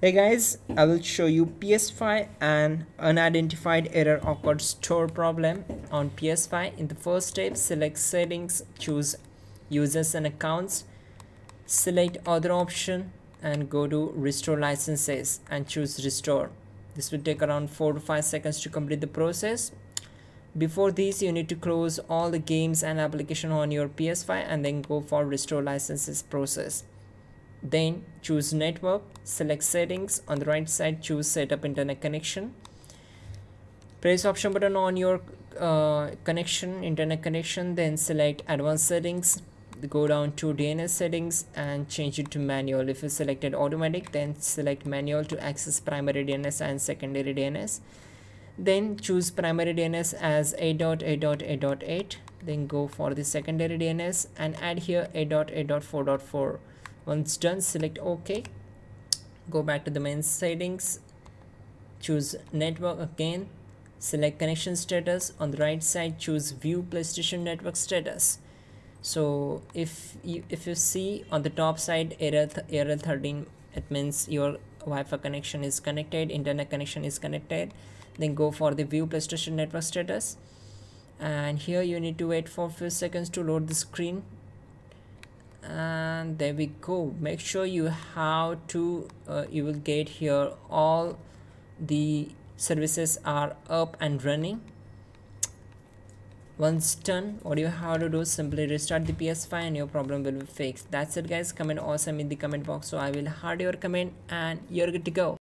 Hey guys, I will show you PS5 and unidentified error occurred store problem on PS5. In the first step, select settings, choose users and accounts, select other option and go to restore licenses and choose restore. This will take around 4 to 5 seconds to complete the process. Before this, you need to close all the games and application on your PS5 and then go for restore licenses process then choose network select settings on the right side choose setup internet connection. Press option button on your uh, connection internet connection then select advanced settings go down to DNS settings and change it to manual. If you selected automatic then select manual to access primary DNS and secondary DNS then choose primary DNS as 8.8.8.8 then go for the secondary DNS and add here 8.8.4.4 once done select ok. Go back to the main settings. Choose network again. Select connection status. On the right side choose view playstation network status. So if you if you see on the top side error error 13 it means your wi-fi connection is connected internet connection is connected. Then go for the view playstation network status. And here you need to wait for a few seconds to load the screen and there we go. Make sure you have to uh, you will get here. All the services are up and running. Once done what you have to do simply restart the ps5 and your problem will be fixed. That's it guys. Comment awesome in the comment box. So i will heart your comment and you're good to go